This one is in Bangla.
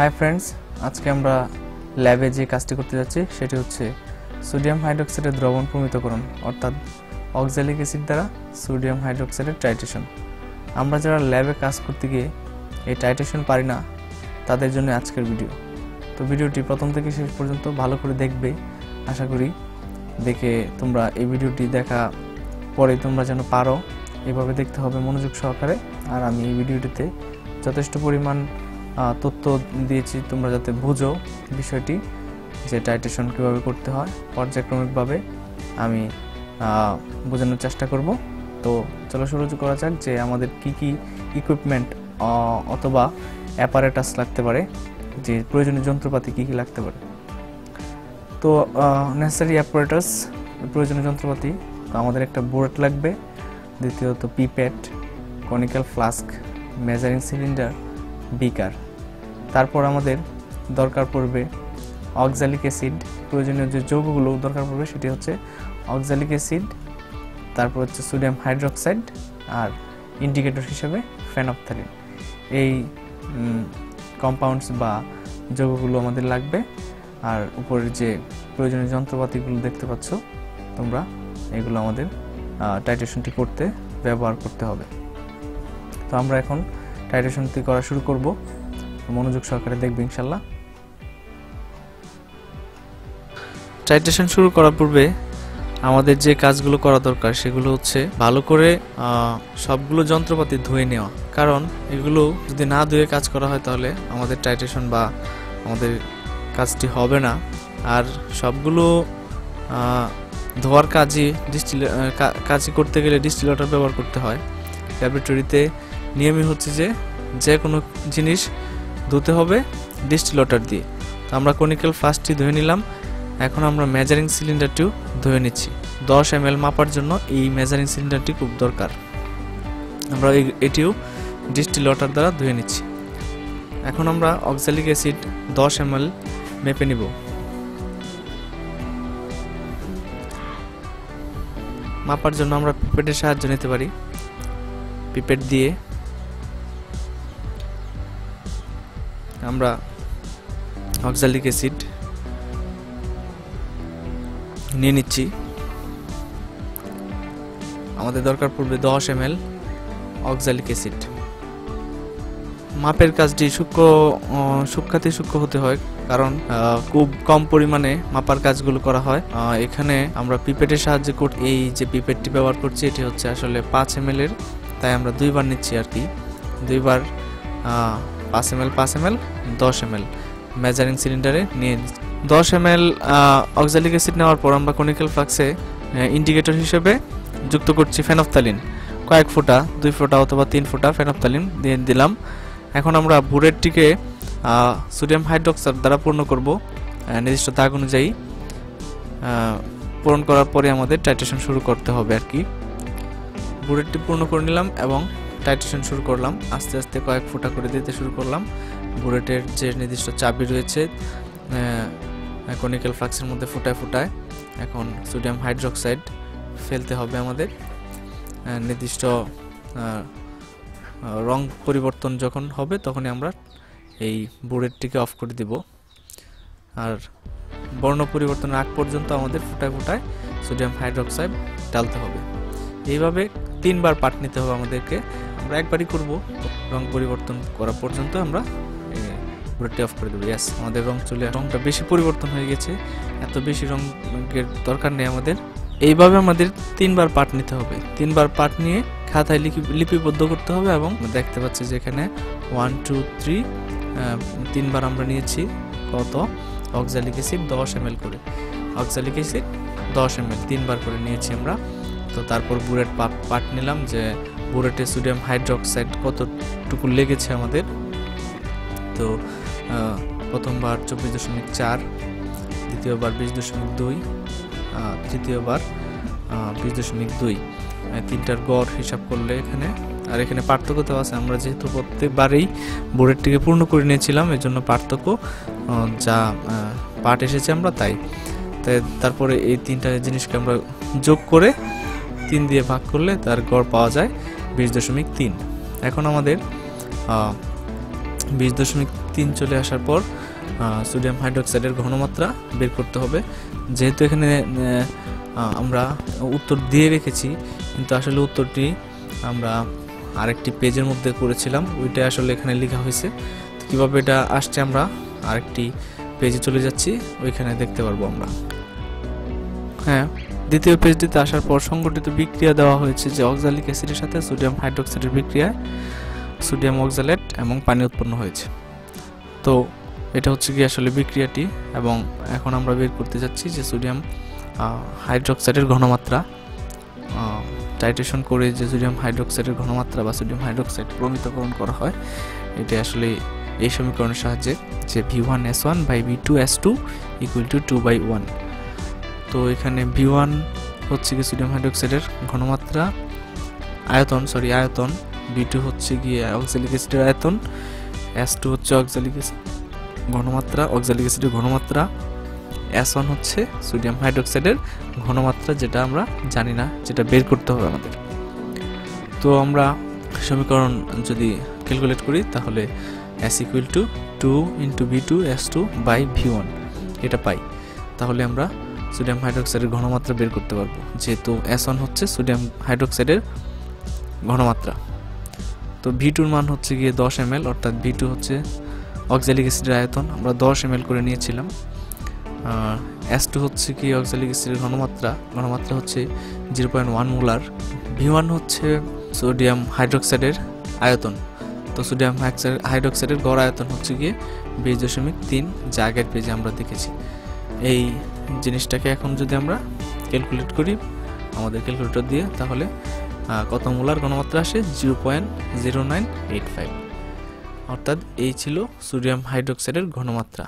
হাই ফ্রেন্ডস আজকে আমরা ল্যাবে যে কাজটি করতে যাচ্ছি, সেটি হচ্ছে সোডিয়াম হাইড্রোক্সাইডের দ্রবণ প্রমিতকরণ, অর্থাৎ অক্সালিক অ্যাসিড দ্বারা সোডিয়াম হাইড্রোক্সাইডের টাইট্রেশন আমরা যারা ল্যাবে কাজ করতে গিয়ে এই টাইট্রেশন পারি না, তাদের জন্য আজকের ভিডিও তো ভিডিওটি প্রথম থেকে শেষ পর্যন্ত ভালো করে দেখবে, আশা করি দেখে তোমরা এই ভিডিওটি দেখা পরে তোমরা যেন পারো, এভাবে দেখতে হবে মনোযোগ সহকারে। আর আমি এই ভিডিওটিতে যথেষ্ট পরিমাণ তথ্য দিয়েছি, তোমরা যাতে বুঝো বিষয়টি, যে টাইটেশন কীভাবে করতে হয়। পর্যায়ক্রমিকভাবে আমি বোঝানোর চেষ্টা করব। তো চলো শুরু করা যাক যে আমাদের কি কি ইকুইপমেন্ট অথবা অ্যাপারেটাস লাগতে পারে, যে প্রয়োজনীয় যন্ত্রপাতি কি কি লাগতে পারে। তো নেসেসারি অ্যাপারেটাস প্রয়োজনীয় যন্ত্রপাতি, তো আমাদের একটা বোর্ড লাগবে, দ্বিতীয়ত pipette conical flask measuring cylinder beaker তারপর আমাদের দরকার পড়বে অক্সালিক অ্যাসিড প্রয়োজনীয় যে যৌগগুলো দরকার পড়বে সেটি হচ্ছে অক্সালিক অ্যাসিড তারপর হচ্ছে সোডিয়াম হাইড্রোক্সাইড আর ইন্ডিকেটর হিসেবে ফেনপথালিন এই কম্পাউন্ডস বা যৌগগুলো আমাদের লাগবে। আর উপরের যে প্রয়োজনীয় যন্ত্রপাতিগুলো দেখতে পাচ্ছ, তোমরা এগুলো আমাদের টাইটেশনটি করতে, ব্যবহার করতে হবে। তো আমরা এখন টাইটেশনটি করা শুরু করব। মনোযোগ সহকারে দেখবে ইনশাল্লাহ। টাইট্রেশন শুরু করার পূর্বে আমাদের যে কাজগুলো করা দরকার সেগুলো হচ্ছে ভালো করে সবগুলো যন্ত্রপাতি ধুয়ে নেওয়া। কারণ এগুলো যদি না ধুয়ে কাজ করা হয় তাহলে আমাদের টাইট্রেশন বা আমাদের কাজটি হবে না। আর সবগুলো ধোয়ার কাজই ডিস্টিল কাজই করতে গেলে ডিস্টিলেটর ব্যবহার করতে হয়। ল্যাবরেটরিতে নিয়মই হচ্ছে যে যে কোনো জিনিস ধুতে হবে ডিস্টিলেটর দিয়ে। তো আমরা কনিক্যাল ফ্লাস্কটি ধুয়ে নিলাম। এখন আমরা মেজারিং সিলিন্ডারটিও ধুয়ে নিচ্ছি। দশ এম মাপার জন্য এই মেজারিং সিলিন্ডারটি খুব দরকার। আমরা এটিও ডিস্টিল ওয়াটার দ্বারা ধুয়ে নিচ্ছি। এখন আমরা অক্সালিক অ্যাসিড দশ এম মেপে নিব। মাপার জন্য আমরা পিপেটের সাহায্য নিতে পারি। পিপেট দিয়ে আমরা অক্সালিক অ্যাসিড নিয়ে নিচ্ছি। আমাদের দরকার পড়বে দশ এম এল অক্সালিক অ্যাসিড মাপের কাজটি সূক্ষ্ম সূক্ষাতি সূক্ষ্ম হতে হয়, কারণ খুব কম পরিমাণে মাপার কাজগুলো করা হয়। এখানে আমরা পিপেটের সাহায্যে এই যে পিপেটটি ব্যবহার করছি, এটি হচ্ছে আসলে পাঁচ এম এর তাই আমরা দুইবার নিচ্ছি আর কি। দুইবার পাঁচ এম এল পাঁচ এম এল দশ এম এল মেজারিং সিলিন্ডারে নিয়ে। দশ এম এল অক্সালিক অ্যাসিড নেওয়ার পর আমরা কনিক্যাল ফ্লাক্সে ইন্ডিকেটর হিসেবে যুক্ত করছি ফেনফতালিন কয়েক ফোঁটা, দুই ফোঁটা অথবা তিন ফোঁটা ফেনফতালিন দিয়ে দিলাম। এখন আমরা বুরেটটিকে সোডিয়াম হাইড্রোক্সাইড দ্বারা পূর্ণ করব নির্দিষ্ট দাগ অনুযায়ী। পূরণ করার পরে আমাদের টাইট্রেশন শুরু করতে হবে আর কি। বুরেটটি পূর্ণ করে নিলাম এবং টাইট্রেশন শুরু করলাম। আস্তে আস্তে কয়েক ফোঁটা করে দিতে শুরু করলাম। বুলেটের যে নির্দিষ্ট চাবি রয়েছে কনিক্যাল ফ্লাক্সের মধ্যে ফুটায় ফুটায় এখন সোডিয়াম হাইড্রোক্সাইড ফেলতে হবে আমাদের। নির্দিষ্ট রং পরিবর্তন যখন হবে তখনই আমরা এই বুলেটটিকে অফ করে দিব। আর বর্ণ পরিবর্তনের আগ পর্যন্ত আমাদের ফুটায় ফুটায় সোডিয়াম হাইড্রোক্সাইড ডালতে হবে। এইভাবে তিনবার পাট নিতে হবে আমাদেরকে। আমরা একবারই করব। রং পরিবর্তন করা পর্যন্ত আমরা বুলেটটি অফ করে দেবো। ইয়াস আমাদের রং চলে রংটা বেশি পরিবর্তন হয়ে গেছে। এত বেশি রঙের দরকার নেই আমাদের। এইভাবে আমাদের তিনবার পাট নিতে হবে। তিনবার পাট নিয়ে খাতায় লিপি- লিপিবদ্ধ করতে হবে এবং দেখতে পাচ্ছি যে এখানে ওয়ান টু থ্রি তিনবার আমরা নিয়েছি। কত? অক্সালিক অ্যাসিড দশ এম করে। অক্সালিক অ্যাসিড দশ এম তিনবার করে নিয়েছি আমরা। তো তারপর পাট পাট নিলাম যে বুলেটে সোডিয়াম হাইড্রোক্সাইড কতটুকু লেগেছে আমাদের? তো প্রথমবার চব্বিশ দশমিক চার, দ্বিতীয়বার বিশ দশমিক দুই তৃতীয়বার বিশ দশমিক দুই। তিনটার গড় হিসাব করলে এখানে, আর এখানে পার্থক্য তো আছে। আমরা যেহেতু প্রত্যেকবারেই বোর্ডেরটিকে পূর্ণ করে নিয়েছিলাম এর জন্য পার্থক্য যা পাঠ এসেছে আমরা তাই। তাই তারপরে এই তিনটা জিনিসকে আমরা যোগ করে তিন দিয়ে ভাগ করলে তার গড় পাওয়া যায়। বিশ দশমিক তিন। এখন আমাদের বিশ দশমিক তিন চলে আসার পর সোডিয়াম হাইড্রোক্সাইডের ঘনমাত্রা বের করতে হবে। যেহেতু এখানে আমরা উত্তর দিয়ে রেখেছি, কিন্তু আসলে উত্তরটি আমরা আরেকটি পেজের মধ্যে করেছিলাম ওইটা আসলে এখানে লেখা হয়েছে। তো কীভাবে এটা আসছে আমরা আরেকটি পেজে চলে যাচ্ছি, ওইখানে দেখতে পারব আমরা। হ্যাঁ। দ্বিতীয় পেজটিতে আসার পর সংগঠিত বিক্রিয়া দেওয়া হয়েছে যে অক্সালিক অ্যাসিডের সাথে সোডিয়াম হাইড্রোক্সাইডের বিক্রিয়ায় সোডিয়াম অক্সালেট এবং পানি উৎপন্ন হয়েছে। তো এটা হচ্ছে কি আসলে বিক্রিয়াটি এবং এখন আমরা বের করতে যাচ্ছি যে সোডিয়াম হাইড্রোক্সাইডের ঘনমাত্রা টাইট্রেশন করে যে সোডিয়াম হাইড্রোক্সাইডের ঘনমাত্রা বা সোডিয়াম হাইড্রোক্সাইড প্রমিতকরণ করা হয়, এটা আসলে এই সমীকরণের সাহায্যে যে V one S one by V two S two equal to two by one তো এখানে ভি ওয়ান হচ্ছে কি সোডিয়াম হাইড্রোক্সাইডের ঘনমাত্রা, আয়তন সরি আয়তন বি টু হচ্ছে গিয়ে অক্সালিক অ্যাসিডের আয়তন এস টু হচ্ছে অক্সালিক ঘনমাত্রা অক্সালিক অ্যাসিডের ঘনমাত্রা এস ওয়ান হচ্ছে সোডিয়াম হাইড্রোক্সাইডের ঘনমাত্রা যেটা আমরা জানি না, যেটা বের করতে হবে আমাদের। তো আমরা সমীকরণ যদি ক্যালকুলেট করি, তাহলে S equal to two into V two S two by V one এটা পাই। তাহলে আমরা সোডিয়াম হাইড্রোক্সাইডের ঘনমাত্রা বের করতে পারব। যেহেতু এস ওয়ান হচ্ছে সোডিয়াম হাইড্রোক্সাইডের ঘনমাত্রা। তো ভি টুর মান হচ্ছে গিয়ে দশ এম অর্থাৎ ভি টু হচ্ছে অক্সালিক অ্যাসিডের আয়তন। আমরা দশ এম করে নিয়েছিলাম। এস টু হচ্ছে কি অক্সালিক অ্যাসিডের ঘনমাত্রা? ঘনমাত্রা হচ্ছে zero point one molar. V one হচ্ছে সোডিয়াম হাইড্রোক্সাইডের আয়তন। তো সোডিয়াম হাইড্রোক্সাইডের গড় আয়তন হচ্ছে গিয়ে বিশ দশমিক তিন, যা আগের পেজে আমরা দেখেছি। এই জিনিসটাকে এখন যদি আমরা ক্যালকুলেট করি, আমাদের ক্যালকুলেটর দিয়ে, তাহলে কত মোলার ঘনমাত্রা আসে? Zero point zero nine eight five অর্থাৎ এই ছিল সোডিয়াম হাইড্রোক্সাইডের ঘনমাত্রা।